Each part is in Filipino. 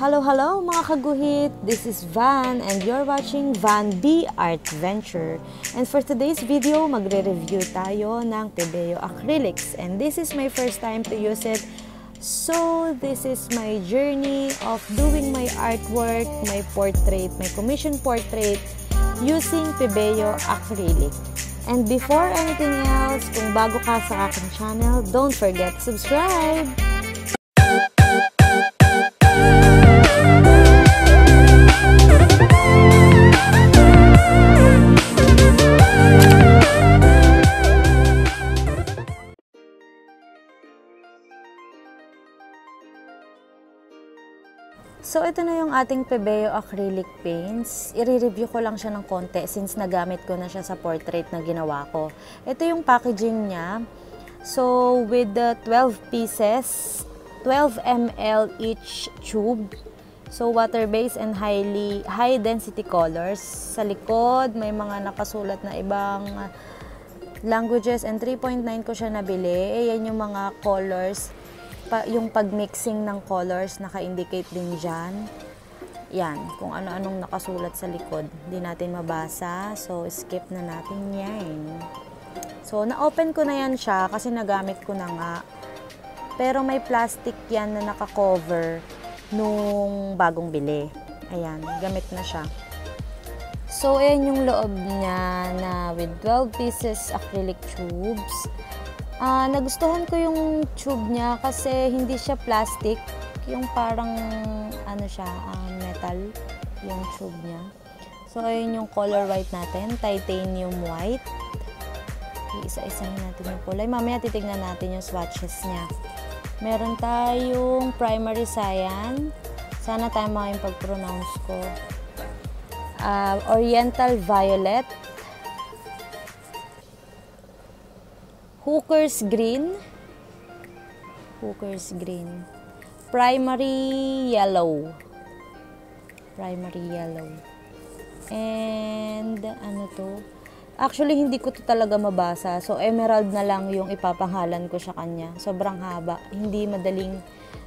Hello, hello mga kaguhit! This is Van and you're watching Van B Art Venture. And for today's video, magre-review tayo ng Pebeo Acrylics. And this is my first time to use it. So, this is my journey of doing my artwork, my portrait, my commission portrait using Pebeo Acrylic. And before anything else, kung bago ka sa aking channel, don't forget to subscribe! Ito na yung ating Pebeo Acrylic Paints. I-review ko lang siya ng konti since nagamit ko na siya sa portrait na ginawa ko. Ito yung packaging niya. So, with the 12 pieces, 12 ml each tube. So, water-based and highly high density colors. Sa likod, may mga nakasulat na ibang languages and 3.9 ko siya nabili. Ayan yung mga colors pa, yung pag-mixing ng colors, naka-indicate din dyan. Yan, kung ano-anong nakasulat sa likod. Hindi natin mabasa, so skip na natin yan. So, na-open ko na yan siya kasi nagamit ko na nga. Pero may plastic yan na naka-cover nung bagong bili. Ayan, gamit na siya. So, ayan yung loob niya na with 12 pieces acrylic tubes. Uh, nagustuhan ko yung tube niya kasi hindi siya plastic. Yung parang ano siya, uh, metal yung tube niya. So, ayun yung color white natin. Titanium white. Isa-isahin natin yung kulay. Mamaya titignan natin yung swatches niya. Meron tayong primary cyan. Sana tayo mga pag-pronounce ko. Uh, Oriental violet. Hooker's Green. Hooker's Green. Primary Yellow. Primary Yellow. And, ano to? Actually, hindi ko to talaga mabasa. So, emerald na lang yung ipapangalan ko sa kanya. Sobrang haba. Hindi madaling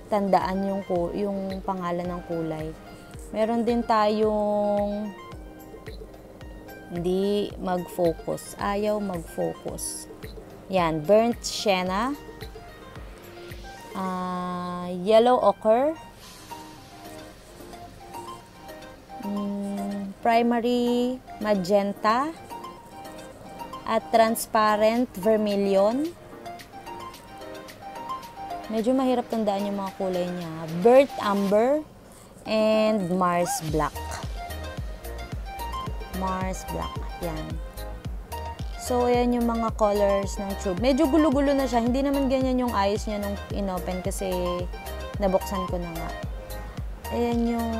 tandaan yung, yung pangalan ng kulay. Meron din tayong hindi mag-focus. Ayaw mag-focus. Yan, burnt sienna, uh, yellow ochre, um, primary magenta, at transparent vermilion. Medyo mahirap tandaan yung mga kulay niya. Burnt amber and Mars black. Mars black. Yan. So, ayan yung mga colors ng tube. Medyo gulo-gulo na siya. Hindi naman ganyan yung ayos niya nung inopen kasi nabuksan ko na nga. Ayan yung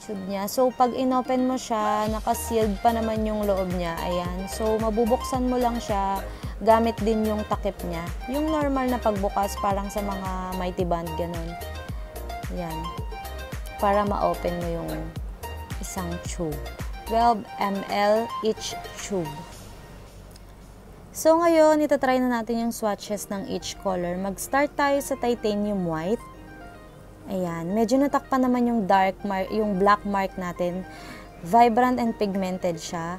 tube niya. So, pag inopen mo siya, naka-sealed pa naman yung loob niya. Ayan. So, mabubuksan mo lang siya gamit din yung takip niya. Yung normal na pagbukas, parang sa mga mighty band, ganun. Ayan. Para ma-open mo yung isang tube. 12 ml each tube. So ngayon, itatry na natin yung swatches ng each color. Mag-start tayo sa titanium white. Ayan, medyo natakpan naman yung dark mark, yung black mark natin. Vibrant and pigmented siya.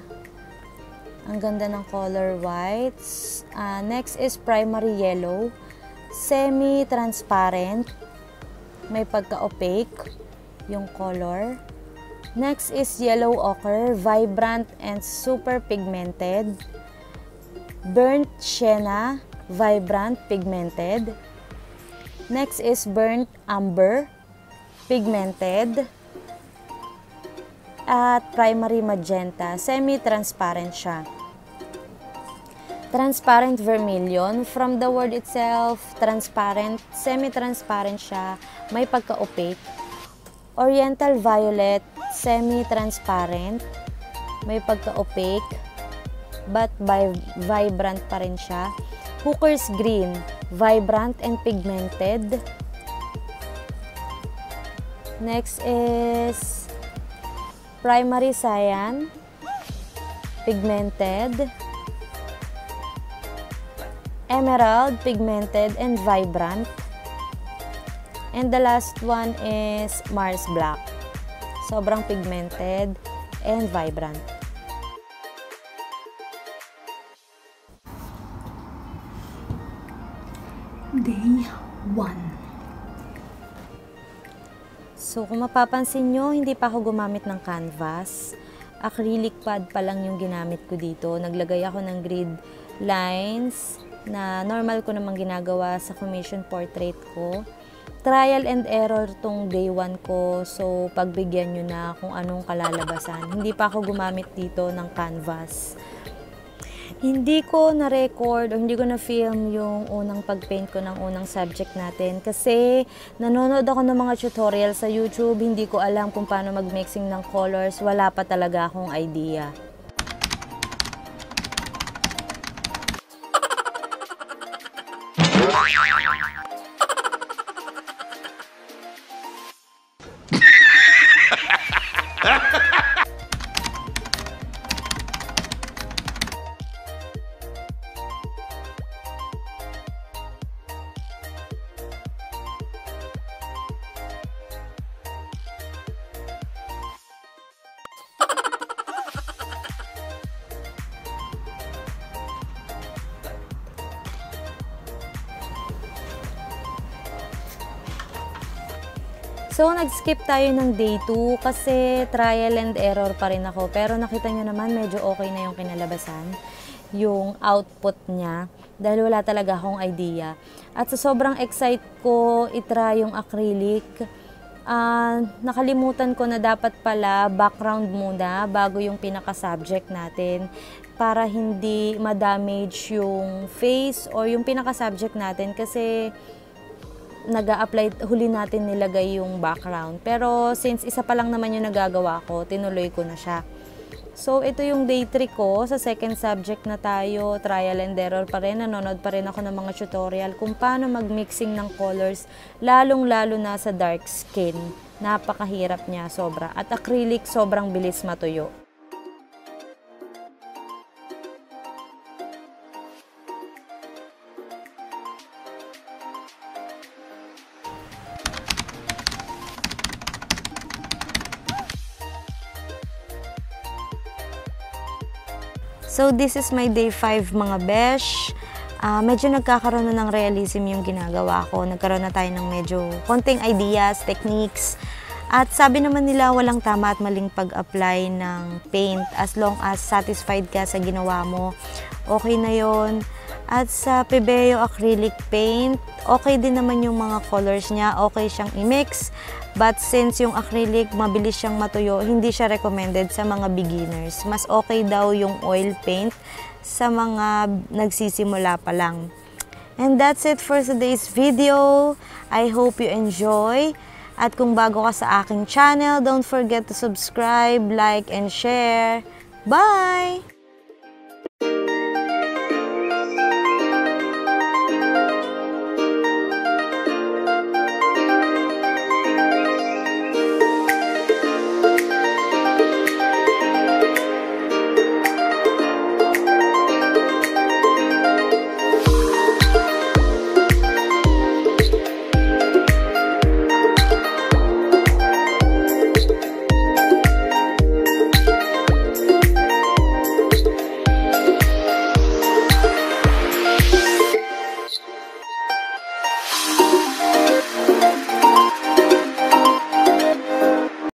Ang ganda ng color white. Uh, next is primary yellow. Semi-transparent. May pagka-opaque yung color. Next is yellow ochre. Vibrant and super pigmented burnt sienna, vibrant, pigmented. Next is burnt amber, pigmented. At primary magenta, semi-transparent siya. Transparent vermilion, from the word itself, transparent, semi-transparent siya, may pagka-opaque. Oriental violet, semi-transparent, may pagka-opaque but by vibrant pa rin siya. Hooker's Green, vibrant and pigmented. Next is Primary Cyan, pigmented. Emerald, pigmented and vibrant. And the last one is Mars Black. Sobrang pigmented and vibrant. Day 1. So, kung mapapansin nyo, hindi pa ako gumamit ng canvas. Acrylic pad pa lang yung ginamit ko dito. Naglagay ako ng grid lines na normal ko namang ginagawa sa commission portrait ko. Trial and error tong day 1 ko. So, pagbigyan nyo na kung anong kalalabasan. Hindi pa ako gumamit dito ng canvas hindi ko na-record o hindi ko na-film yung unang pag-paint ko ng unang subject natin kasi nanonood ako ng mga tutorial sa YouTube, hindi ko alam kung paano mag-mixing ng colors, wala pa talaga akong idea. So, nag-skip tayo ng day 2 kasi trial and error pa rin ako. Pero nakita nyo naman, medyo okay na yung kinalabasan, yung output niya, dahil wala talaga akong idea. At sa sobrang excite ko, itry yung acrylic, uh, nakalimutan ko na dapat pala background muna bago yung pinaka-subject natin para hindi ma-damage yung face or yung pinaka-subject natin kasi nag apply huli natin nilagay yung background. Pero since isa pa lang naman yung nagagawa ko, tinuloy ko na siya. So, ito yung day 3 ko. Sa second subject na tayo, trial and error pa rin. Nanonood pa rin ako ng mga tutorial kung paano mag-mixing ng colors, lalong-lalo na sa dark skin. Napakahirap niya, sobra. At acrylic, sobrang bilis matuyo. So, this is my day 5 mga besh. Uh, medyo nagkakaroon na ng realism yung ginagawa ko. Nagkaroon na tayo ng medyo konting ideas, techniques. At sabi naman nila walang tama at maling pag-apply ng paint as long as satisfied ka sa ginawa mo. Okay na yon At sa Pebeo acrylic paint, okay din naman yung mga colors niya. Okay siyang i-mix. But since yung acrylic, mabilis siyang matuyo, hindi siya recommended sa mga beginners. Mas okay daw yung oil paint sa mga nagsisimula pa lang. And that's it for today's video. I hope you enjoy. At kung bago ka sa aking channel, don't forget to subscribe, like, and share. Bye!